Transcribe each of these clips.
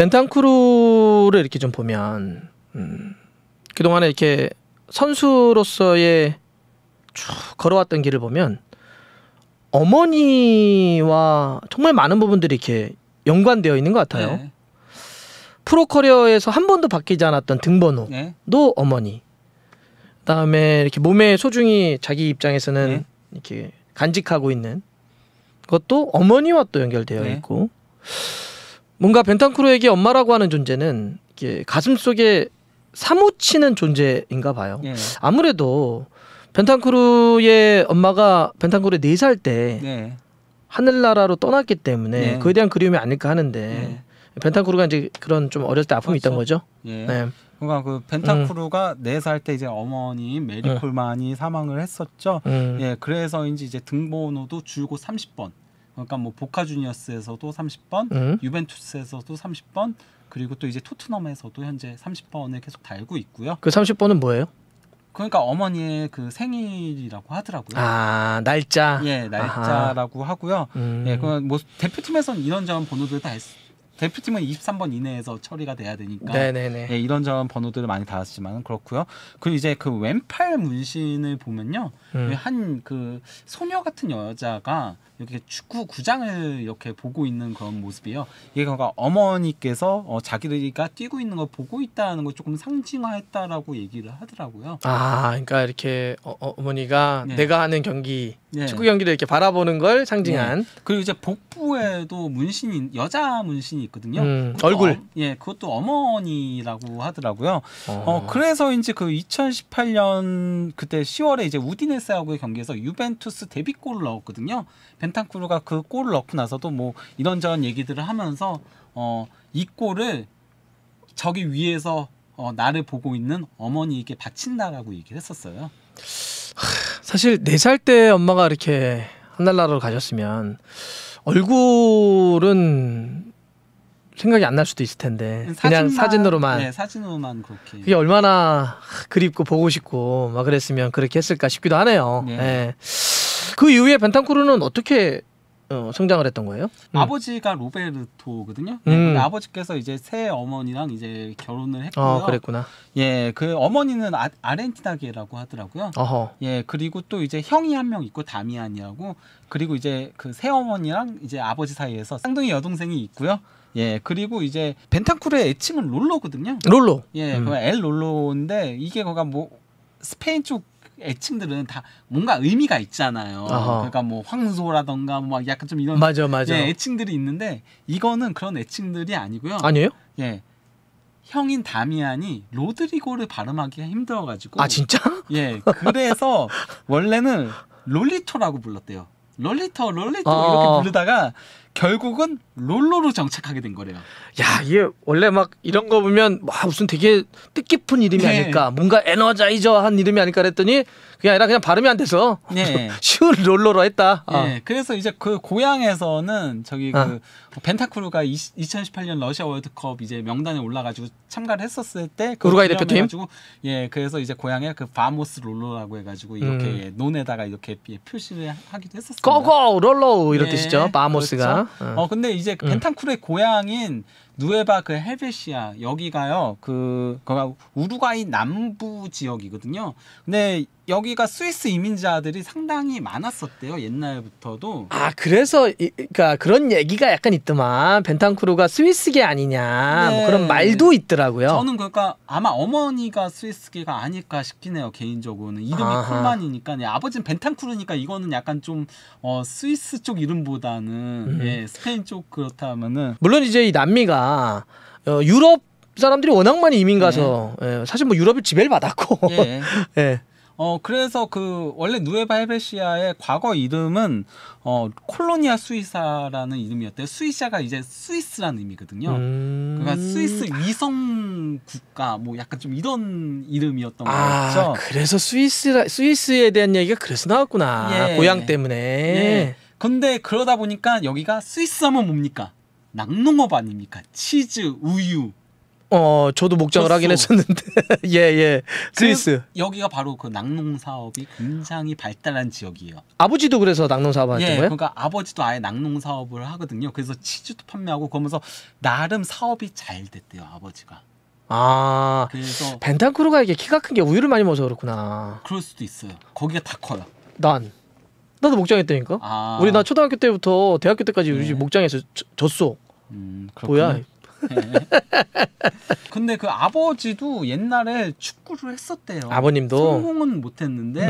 벤탄쿠르를 이렇게 좀 보면 음, 그동안에 이렇게 선수로서의 쭉 걸어왔던 길을 보면 어머니와 정말 많은 부분들이 이렇게 연관되어 있는 것 같아요. 네. 프로 커리어에서 한 번도 바뀌지 않았던 등번호도 네. 어머니. 그다음에 이렇게 몸에 소중히 자기 입장에서는 네. 이렇게 간직하고 있는 것도 어머니와 또 연결되어 네. 있고 뭔가 벤탄쿠르에게 엄마라고 하는 존재는 이게 가슴 속에 사무치는 존재인가 봐요. 네. 아무래도 벤탄쿠르의 엄마가 벤탄쿠르 네살 때 네. 하늘나라로 떠났기 때문에 네. 그에 대한 그리움이 아닐까 하는데 네. 벤탄쿠르가 이제 그런 좀 어렸을 때 아픔이 있던 거죠. 예. 네. 그러니까 그 벤타크루가 네살때 이제 어머니 메리 음. 콜만이 사망을 했었죠. 음. 예, 그래서인지 이제 등번호도 줄고 30번. 그러니까 뭐 보카 주니어스에서도 30번, 음. 유벤투스에서도 30번, 그리고 또 이제 토트넘에서도 현재 30번을 계속 달고 있고요. 그 30번은 뭐예요? 그러니까 어머니의 그 생일이라고 하더라고요. 아 날짜. 예, 날짜라고 하고요. 음. 예, 그뭐 대표팀에서는 이런저런 번호들 다 했, 대표팀은 23번 이내에서 처리가 돼야 되니까 네네네. 예, 이런저런 번호들을 많이 달았지만 그렇고요. 그리고 이제 그 왼팔 문신을 보면요, 음. 한그 소녀 같은 여자가 이렇게 축구 구장을 이렇게 보고 있는 그런 모습이에요. 이게 그러니까 어머니께서 어, 자기들이가 뛰고 있는 걸 보고 있다는 걸 조금 상징화했다라고 얘기를 하더라고요. 아, 그러니까 이렇게 어, 머니가 네. 내가 하는 경기, 네. 축구 경기를 이렇게 바라보는 걸 상징한 그리고 이제 복부에도 문신이 여자 문신이 있거든요. 음, 얼굴. 어, 예, 그것도 어머니라고 하더라고요. 어, 어 그래서인지 그 2018년 그때 10월에 이제 우디네스하고의 경기에서 유벤투스 데뷔골을 넣었거든요. 벤탄쿠르가 그 골을 넣고 나서도 뭐 이런저런 얘기들을 하면서 어 이 골을 저기 위에서 어, 나를 보고 있는 어머니에게 바친다라고 얘기를 했었어요. 사실 네 살 때 엄마가 이렇게 한달나라로 가셨으면 얼굴은 생각이 안 날 수도 있을 텐데 그냥 사진만- 사진으로만 네, 사진으로만 그렇게. 그게 얼마나 그립고 보고 싶고 막 그랬으면 그렇게 했을까 싶기도 하네요. 네. 예. 그 이후에 벤탄쿠르는 어떻게 어, 성장을 했던 거예요? 음. 아버지가 로베르토거든요. 음. 네, 근데 아버지께서 이제 새 어머니랑 이제 결혼을 했고요. 어, 그랬구나. 예, 그 어머니는 아, 아르헨티나계라고 하더라고요. 어허. 예, 그리고 또 이제 형이 한 명 있고 다미안이라고 그리고 이제 그 새 어머니랑 이제 아버지 사이에서 쌍둥이 여동생이 있고요. 예, 그리고 이제 벤탄쿠르의 애칭은 롤로거든요. 롤로. 예, 음. 그엘 롤로인데 이게 거가 뭐 스페인 쪽 애칭들은 다 뭔가 의미가 있잖아요. 아하. 그러니까 뭐 황소라던가 뭐 약간 좀 이런 맞아, 맞아. 예, 애칭들이 있는데 이거는 그런 애칭들이 아니고요. 아니에요? 예. 형인 다미안이 로드리고를 발음하기가 힘들어가지고 아 진짜? 예 그래서 원래는 롤리토라고 불렀대요 롤리토 롤리토 아. 이렇게 부르다가 결국은 롤로로 정착하게 된 거래요 야, 이게 원래 막 이런 거 보면 와 무슨 되게 뜻깊은 이름이 네. 아닐까, 뭔가 에너자이저한 이름이 아닐까 그랬더니 그게 아니라 그냥 발음이 안 돼서 네. 쉬운 롤로로 했다. 아. 예, 그래서 이제 그 고향에서는 저기 아. 그 벤타쿠르가 2018년 러시아 월드컵 이제 명단에 올라가지고 참가를 했었을 때 그 우루과이 대표팀? 가지고 예, 그래서 이제 고향에 그 Vamos 롤로라고 해가지고 이렇게 음. 예, 논에다가 이렇게 예, 표시를 하기도 했었습니다. go go 롤로 이런 예, 뜻이죠. Vamos가. 그렇죠. 어 근데 이제 그 음. 벤탄쿠르의 고향인 누에바 그 헬베시아 여기가요 그 거가 우루과이 남부 지역이거든요. 근데 여기가 스위스 이민자들이 상당히 많았었대요 옛날부터도. 아 그래서 이, 그러니까 그런 얘기가 약간 있더만 벤탄쿠르가 스위스계 아니냐 뭐 네. 그런 말도 있더라고요. 저는 그러니까 아마 어머니가 스위스계가 아닐까 싶긴 해요 개인적으로는 이름이 아하. 콜만이니까 네, 아버지는 벤탄쿠르니까 이거는 약간 좀 어, 스위스 쪽 이름보다는 음. 예, 스페인 쪽 그렇다면은 물론 이제 이 남미가 어, 유럽 사람들이 워낙 많이 이민 가서 예, 사실 뭐 유럽을 지배를 받았고 네. 예. 예. 어 그래서 그 원래 누에바 헬베시아의 과거 이름은 어 콜로니아 수이사라는 이름이었대요. 수이샤가 이제 스위스라는 의미거든요. 음. 그러니까 스위스 위성 국가 뭐 약간 좀 이런 이름이었던 아 거였죠. 그래서 스위스 스위스에 대한 얘기가 그래서 나왔구나 예. 고향 때문에 예. 근데 그러다 보니까 여기가 스위스 하면 뭡니까? 낙농업 아닙니까? 치즈, 우유. 어 저도 목장을 졌어. 하긴 했었는데 예 예. 스위스. 그, 여기가 바로 그 낙농 사업이 굉장히 발달한 지역이에요. 아버지도 그래서 낙농 사업 하셨던 예, 거예요? 그러니까 아버지도 아예 낙농 사업을 하거든요. 그래서 치즈도 판매하고 그러면서 나름 사업이 잘 됐대요, 아버지가. 아 그래서 벤탄크루가 이게 키가 큰 게 우유를 많이 먹어서 그렇구나. 그럴 수도 있어요. 거기가 다 커요. 난 나도 목장했다니까. 아, 우리 나 초등학교 때부터 대학교 때까지 우리 네. 집 목장에서 저- 졌어. 음. 뭐야? 근데 그 아버지도 옛날에 축구를 했었대요. 아버님도. 성공은 못했는데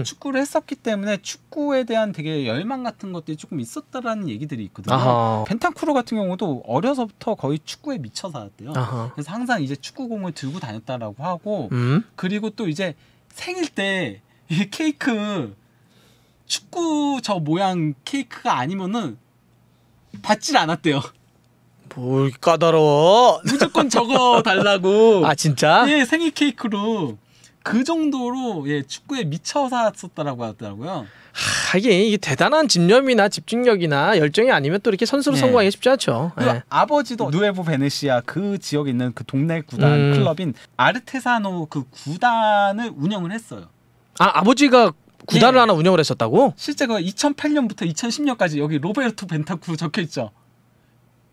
음. 축구를 했었기 때문에 축구에 대한 되게 열망 같은 것들이 조금 있었다라는 얘기들이 있거든요. 아하. 펜타쿠르 같은 경우도 어려서부터 거의 축구에 미쳐 살았대요. 아하. 그래서 항상 이제 축구공을 들고 다녔다라고 하고 음. 그리고 또 이제 생일 때 이 케이크 축구 저 모양 케이크가 아니면은 받질 않았대요. 뭘 까다로워? 무조건 저거 달라고. 아 진짜? 예, 생일 케이크로 그 정도로 예 축구에 미쳐 살았었다라고 하더라고요. 하, 이게, 이게 대단한 집념이나 집중력이나 열정이 아니면 또 이렇게 선수로 네. 성공하기 쉽지 않죠. 예. 아버지도 누에보 베네시아 그 지역에 있는 그 동네 구단 음. 클럽인 아르테사노 그 구단을 운영을 했어요. 아 아버지가 구단을 예. 하나 운영을 했었다고? 실제 그 2008년부터 2010년까지 여기 로베르토 벤타쿠르 적혀 있죠.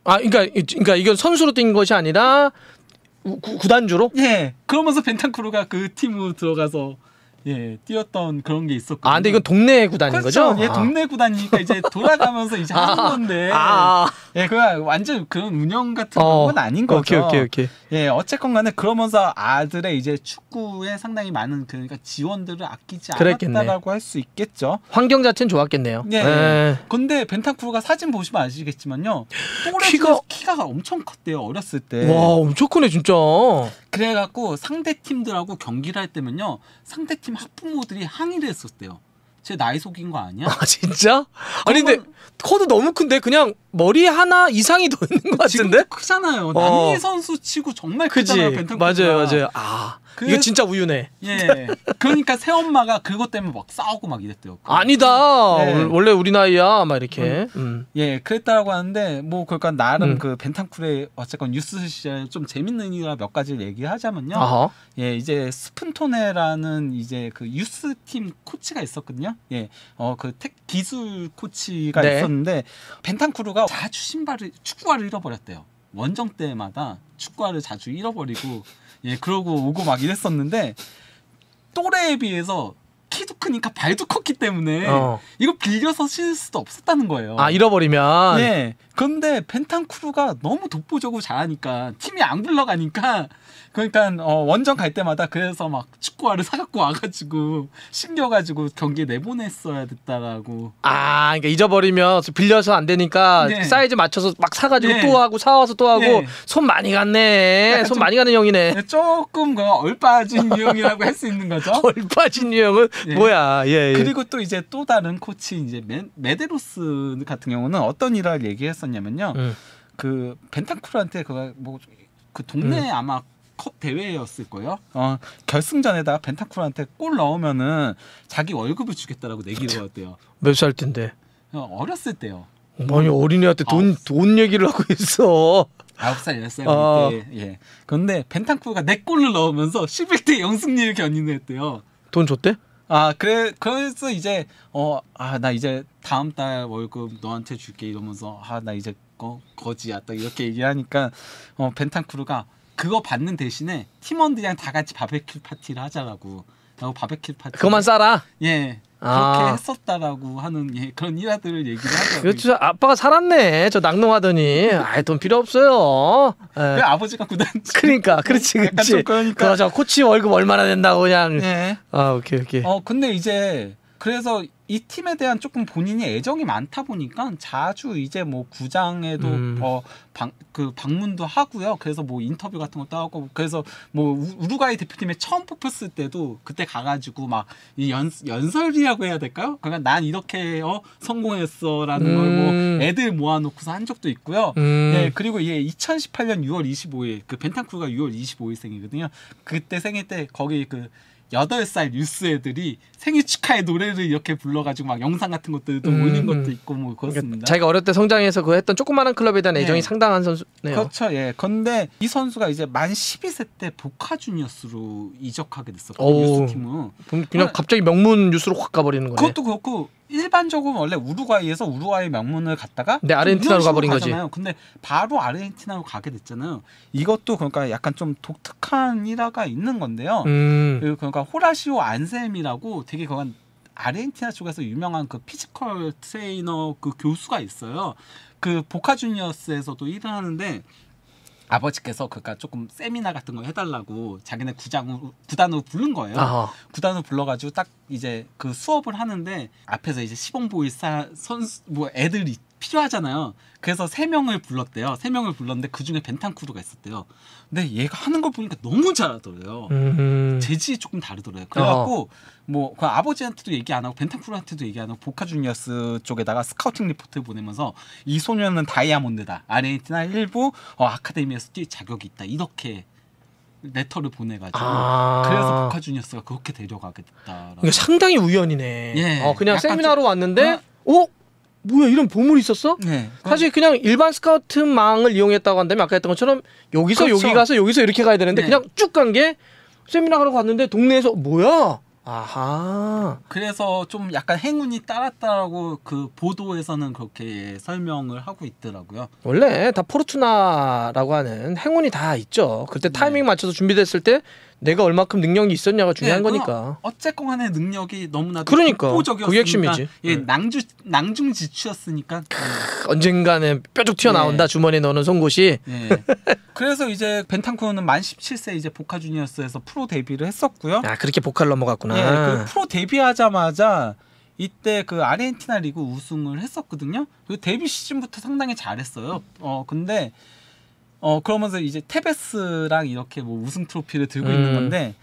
아 그러니까 이- 그러니까 이건 선수로 뛴 것이 아니라 구, 구단주로? 예. 그러면서 벤타쿠르가 그 팀으로 들어가서 예 뛰었던 그런 게 있었거든요. 아 근데 이건 동네 구단인 그렇죠. 거죠? 예, 아. 동네 구단이니까 이제 돌아가면서 이제 하는 건데. 아, 예, 그 완전 그런 운영 같은 어. 건 아닌 거죠. 오케이 오케이 오케이. 예, 어쨌건 간에 그러면서 아들의 이제 축구에 상당히 많은 그러니까 지원들을 아끼지 그랬겠네. 않았다라고 할 수 있겠죠. 환경 자체는 좋았겠네요. 예. 예. 근데 벤타쿠르가 사진 보시면 아시겠지만요. 키가 키가 엄청 컸대요. 어렸을 때. 와 엄청 크네 진짜. 그래 갖고 상대 팀들하고 경기를 할 때면요. 상대 팀 학부모들이 항의를 했었대요. 제 나이 속인 거 아니야? 아 진짜? 아니 근데 코도 너무 큰데 그냥 머리 하나 이상이 더 있는 것 같은데? 크잖아요. 어. 남미 선수 치고 정말? 크잖아요. 벤타쿠르가. 맞아요 맞아요. 아 이거 그래서- 진짜 우유네. 예. 그러니까 새엄마가 그것 때문에 막 싸우고 막 이랬대요. 아니다. 네. 원- 원래 우리 나이야 막 이렇게. 음. 예, 그랬다라고 하는데 뭐 그러니까 나름 음. 그 벤탄쿠르의 어쨌건 뉴스 시절 좀 재밌는 일화 몇 가지를 얘기하자면요. 아하. 예, 이제 스푼토네라는 이제 그 유스 팀 코치가 있었거든요. 예, 어그 기술 코치가 네. 있었는데 벤탄쿠르가 자주 신발을 축구화를 잃어버렸대요. 원정 때마다 축구화를 자주 잃어버리고 예, 그러고 오고 막 이랬었는데 또래에 비해서 키도 크니까 발도 컸기 때문에 어. 이거 빌려서 신을 수도 없었다는 거예요. 아 잃어버리면. 예. 그런데 펜탄쿠르가 너무 독보적으로 잘하니까 팀이 안 굴러가니까 그러니까 어, 원정 갈 때마다 그래서 막 축구화를 사갖고 와가지고 신겨가지고 경기에 내보냈어야 됐다라고. 아, 그러니까 잊어버리면 빌려서 안 되니까 네. 사이즈 맞춰서 막 사가지고 네. 또 하고 사와서 또 하고 네. 손 많이 갔네. 약간 손 좀- 많이 가는 형이네. 조금 그 얼빠진 유형이라고 할 수 있는 거죠. 얼빠진 형은 예. 뭐야? 예. 예. 그리고 또 이제 또 다른 코치 이제 메, 메데로스 같은 경우는 어떤 일을 얘기했었냐 면요. 음. 그 벤탄쿠르한테 그거 뭐그 동네 음. 아마 컵 대회였을 거예요. 어 결승전에다가 벤탄쿠르한테 골 넣으면은 자기 월급을 주겠다라고 내기를 걸었대요. 몇 살 때인데? 어, 어렸을 때요. 아니 어린애한테 돈돈 얘기를 하고 있어. 아홉 살, 열살 어. 때. 예. 그런데 벤탄쿠르가 네 골을 넣으면서 11대 0 승리를 견인을 했대요. 돈 줬대? 아 그래 그래서 이제 어아 나 이제 다음 달 월급 너한테 줄게 이러면서 아 나 이제 거 거지야 딱 이렇게 얘기하니까 어 벤탄쿠르가 그거 받는 대신에 팀원들이랑 다 같이 바베큐 파티를 하자라고 라고 바베큐 파티 그것만 싸라. 예 그렇게 아. 했었다라고 하는 예, 그런 일화들을 얘기를 하더라고요. 그렇죠. 아빠가 살았네. 저 낙농하더니. 아이 돈 필요 없어요. 그 예. 아버지가 구단 그러니까 그렇지 약간 그렇지. 좀 그러니까 그저 코치 월급 얼마나 된다고 그냥. 예. 아 오케이 오케이. 어 근데 이제 그래서 이 팀에 대한 조금 본인이 애정이 많다 보니까 자주 이제 뭐 구장에도 음. 어방그 방문도 하고요. 그래서 뭐 인터뷰 같은 것도 하고 그래서 뭐 우- 우루과이 대표팀에 처음 뽑혔을 때도 그때 가가지고 막 이 연 연설이라고 해야 될까요? 그러니까 난 이렇게 어 성공했어라는 걸 음. 뭐 애들 모아놓고서 한 적도 있고요. 음. 네, 그리고 이게 2018년 6월 25일 그 벤탄쿠르가 6월 25일 생이거든요. 그때 생일 때 거기 그 8살 뉴스 애들이 생일 축하의 노래를 이렇게 불러가지고 막 영상 같은 것들도 음, 올린 음. 것도 있고 뭐 그러니까 그렇습니다. 자기가 어릴 때 성장해서 그 했던 조그마한 클럽에 대한 네. 애정이 상당한 선수네요. 그렇죠. 예. 근데 이 선수가 이제 만 12세 때 보카 주니어스로 이적하게 됐었고 오. 유스 팀은 그럼 그냥 아, 갑자기 명문 유스로 확 가버리는 거네. 그것도 그렇고 일반적으로 원래 우루과이에서 우루과이 명문을 갔다가 네, 아르헨티나로 가버린 거지. 가잖아요. 근데 바로 아르헨티나로 가게 됐잖아요. 이것도 그러니까 약간 좀 독특한 일화가 있는 건데요. 음. 그 그러니까 호라시오 안셈이라고 되게 그건 아르헨티나 쪽에서 유명한 그 피지컬 트레이너 그 교수가 있어요. 그 보카 주니어스에서도 일을 하는데 아버지께서 그러니까 조금 세미나 같은 거 해달라고 자기네 구장으로 구단으로 부른 거예요. 아하. 구단을 불러가지고 딱 이제 그 수업을 하는데 앞에서 이제 시범 보일 사 선수 뭐 애들이 필요하잖아요. 그래서 세 명을 불렀대요. 세 명을 불렀는데 그 중에 벤탄쿠르가 있었대요. 근데 얘가 하는 걸 보니까 너무 잘하더래요. 음. 재질이 조금 다르더래요. 그래갖고 뭐그 아버지한테도 얘기 안 하고 벤탄쿠르한테도 얘기 안 하고 보카 주니어스 쪽에다가 scouting report 보내면서 이 소녀는 다이아몬드다. 아르헨티나 일부 어, 아카데미에서 뛸 자격이 있다. 이렇게 레터를 보내가지고 아. 그래서 보카 주니어스가 그렇게 데려가게 됐다. 이게 상당히 우연이네. 예. 어, 그냥 세미나로 왔는데, 어? 어? 뭐야 이런 보물이 있었어? 네. 사실 그냥 일반 스카우트망을 이용했다고 한다면 아까 했던 것처럼 여기서 그렇죠. 여기 가서 여기서 이렇게 가야 되는데 네. 그냥 쭉 간 게 세미나 하러 갔는데 동네에서 뭐야? 아하. 그래서 좀 약간 행운이 따랐다라고 그 보도에서는 그렇게 설명을 하고 있더라고요. 원래 다 Fortuna라고 하는 행운이 다 있죠. 그때 네. 타이밍 맞춰서 준비됐을 때 내가 얼마큼 능력이 있었냐가 중요한 네, 거니까. 어쨌건 간에 능력이 너무나도 그러니까. 그게 핵심이지. 예, 음. 낭주 낭중지추였으니까. 언젠가는 뾰족 튀어나온다 네. 주머니에 넣는 송곳이. 예. 그래서 이제 벤탄쿠르는 만 17세 이제 보카 주니어스에서 프로 데뷔를 했었고요. 아 그렇게 복칼 넘어갔구나. 예, 그 프로 데뷔하자마자 이때 그 아르헨티나 리그 우승을 했었거든요. 그 데뷔 시즌부터 상당히 잘했어요. 어 근데 어 그러면서 이제 테베스랑 이렇게 뭐 우승 트로피를 들고 음. 있는 건데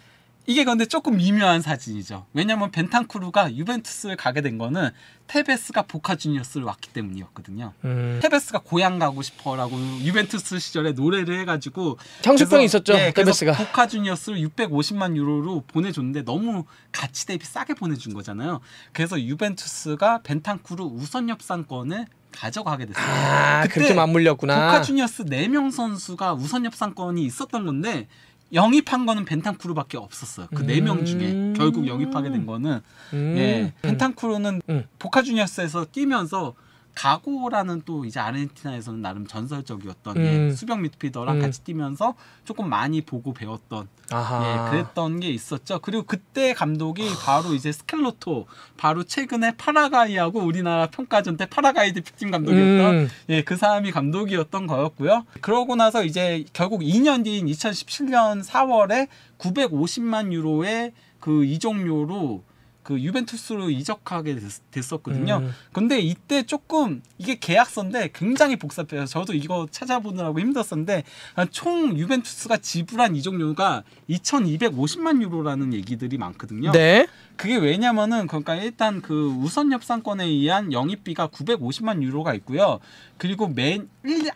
이게 근데 조금 미묘한 사진이죠. 왜냐면 벤탄쿠르가 유벤투스를 가게 된 거는 테베스가 보카 주니어스를 왔기 때문이었거든요. 음. 테베스가 고향 가고 싶어라고 유벤투스 시절에 노래를 해가지고 그래서- 있었죠. 예, 테베스가. 보카 주니어스를 650만 유로로 보내줬는데 너무 가치 대비 싸게 보내준 거잖아요. 그래서 유벤투스가 벤탄쿠르 우선 협상권을 가져가게 됐어요. 아 그때 맞물렸구나. 보카 주니어스 4명 선수가 우선 협상권이 있었던 건데 영입한 거는 벤탄쿠르밖에 없었어요. 그 네명 중에 음. 결국 영입하게 된 거는 음. 예, 음. 펜탄쿠르는 음. 보카 주니어스에서 뛰면서 가고라는 또 이제 아르헨티나에서는 나름 전설적이었던 음. 예, 수병 미드필더랑 음. 같이 뛰면서 조금 많이 보고 배웠던 아하. 예, 그랬던 게 있었죠. 그리고 그때 감독이 바로 이제 스켈로토, 바로 최근에 파라가이하고 우리나라 평가전 때 파라가이 대표팀 감독이었던 음. 예, 그 사람이 감독이었던 거였고요. 그러고 나서 이제 결국 2년 뒤인 2017년 4월에 950만 유로의 그 이적료로 그 유벤투스로 이적하게 됐, 었거든요 음. 근데 이때 조금 이게 계약서인데 굉장히 복잡해요. 저도 이거 찾아보느라고 힘들었었는데 아, 총 유벤투스가 지불한 이적료가 2,250만 유로라는 얘기들이 많거든요. 네. 그게 왜냐면은 그러니까 일단 그 우선 협상권에 의한 영입비가 950만 유로가 있고요. 그리고 매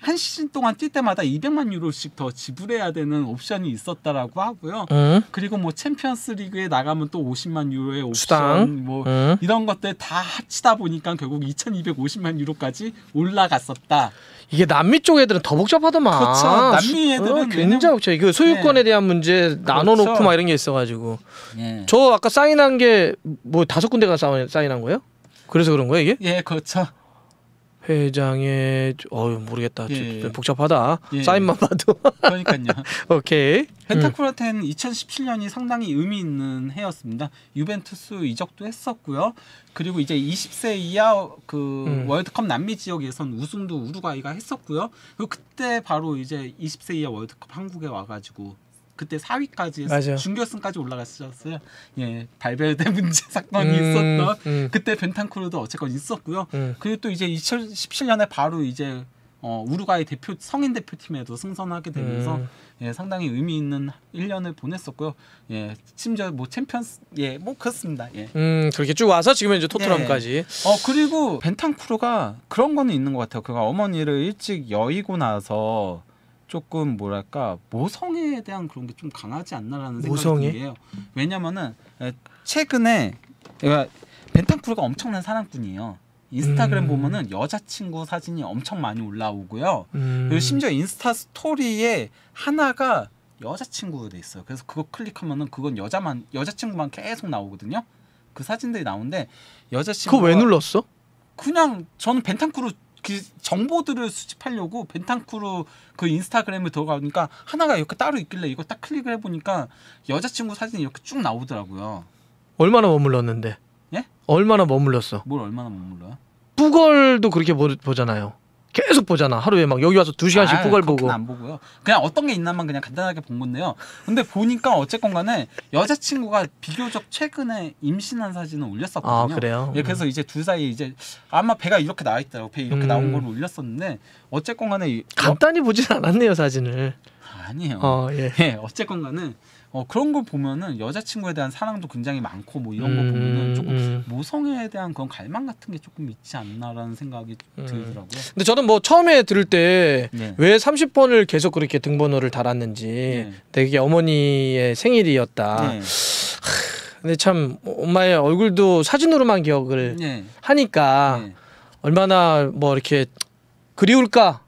한 시즌 동안 뛸 때마다 200만 유로씩 더 지불해야 되는 옵션이 있었다라고 하고요. 음. 그리고 뭐 챔피언스 리그에 나가면 또 50만 유로의 옵션 수당. 뭐 음. 이런 것들 다 합치다 보니까 결국 2,250만 유로까지 올라갔었다. 이게 남미 쪽 애들은 더 복잡하더만. 그렇죠. 남미 애들은 어, 굉장히 복잡해. 그 소유권에 대한 문제 나눠놓고 그렇죠. 막 이런 게 있어가지고. 예. 저 아까 사인한 게 뭐 다섯 군데가 사인- 사인한 거예요? 그래서 그런 거예요 이게? 예, 그렇죠. 회장의 어유 모르겠다. 예. 좀 복잡하다. 예. 사인만 봐도. 그러니까요. 오케이. 펜타쿠라테는 2017년이 상당히 의미 있는 해였습니다. 유벤투스 이적도 했었고요. 그리고 이제 20세 이하 그 음. 월드컵 남미 지역 예선 우승도 우루과이가 했었고요. 그리고 그때 바로 이제 20세 이하 월드컵 한국에 와가지고 그때 4위까지 맞아요. 준결승까지 올라갔었어요. 예, 발베르데 문제 사건이 음, 있었던 음. 그때 벤탄쿠르도 어쨌건 있었고요. 음. 그리고 또 이제 2017년에 바로 이제 어, 우루과이 대표 성인 대표팀에도 승선하게 되면서 음. 예, 상당히 의미 있는 1년을 보냈었고요. 예, 심지어 뭐 챔피언스 예, 뭐 그렇습니다. 예. 음 그렇게 쭉 와서 지금 이제 토트넘까지. 어 그리고 벤탄쿠르가 그런 거는 있는 것 같아요. 그가 어머니를 일찍 여의고 나서 조금 뭐랄까 모성애에 대한 그런 게 좀 강하지 않나라는 생각이 모성애? 드는데요. 왜냐면은 에, 최근에 그러니까 벤탄쿠르가 엄청난 사랑꾼이에요. 인스타그램 음. 보면은 여자친구 사진이 엄청 많이 올라오고요. 음. 그리고 심지어 인스타 스토리에 하나가 여자친구가 돼 있어요. 그래서 그거 클릭하면은 그건 여자만 여자친구만 계속 나오거든요. 그 사진들이 나오는데 여자친구 그거 왜 눌렀어? 그냥 저는 벤탄쿠르 그 정보들을 수집하려고 벤탄쿠르 그 인스타그램에 들어가니까 하나가 이렇게 따로 있길래 이거 딱 클릭을 해보니까 여자친구 사진이 이렇게 쭉 나오더라고요. 얼마나 머물렀는데? 예? 얼마나 머물렀어? 뭘 얼마나 못 몰라요? 뿌걸도 그렇게 보, 보잖아요. 계속 보잖아. 하루에 막 여기 와서 두 시간씩 아, 그렇게는 보고. 안 보고요. 그냥 어떤 게 있나만 그냥 간단하게 본 건데요. 근데 보니까 어쨌건 간에 여자친구가 비교적 최근에 임신한 사진을 올렸었거든요. 아 그래요? 예, 그래서 이제 둘 사이에 이제 아마 배가 이렇게 나와 있더라고. 배 이렇게 음. 나온 걸 올렸었는데 어쨌건 간에 이- 간단히 보진 않았네요 사진을. 어, 아니에요. 어 예. 예, 어쨌건 간에 어, 그런 걸 보면은 여자친구에 대한 사랑도 굉장히 많고 뭐 이런 거 음, 보면은 조금 음. 모성애에 대한 그런 갈망 같은 게 조금 있지 않나라는 생각이 음. 들더라고요. 근데 저는 뭐 처음에 들을 때 네. 왜 30번을 계속 그렇게 등번호를 달았는지 네. 되게 어머니의 생일이었다. 네. 근데 참 엄마의 얼굴도 사진으로만 기억을 네. 하니까 네. 얼마나 뭐 이렇게 그리울까?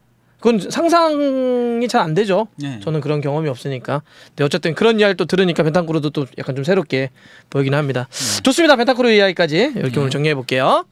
그건 상상이 잘 안 되죠. 네. 저는 그런 경험이 없으니까. 근데 어쨌든 그런 이야기를 또 들으니까 벤탄쿠르도 또 약간 좀 새롭게 보이긴 합니다. 네. 좋습니다. 벤탄쿠르 이야기까지 이렇게 네. 오늘 정리해 볼게요.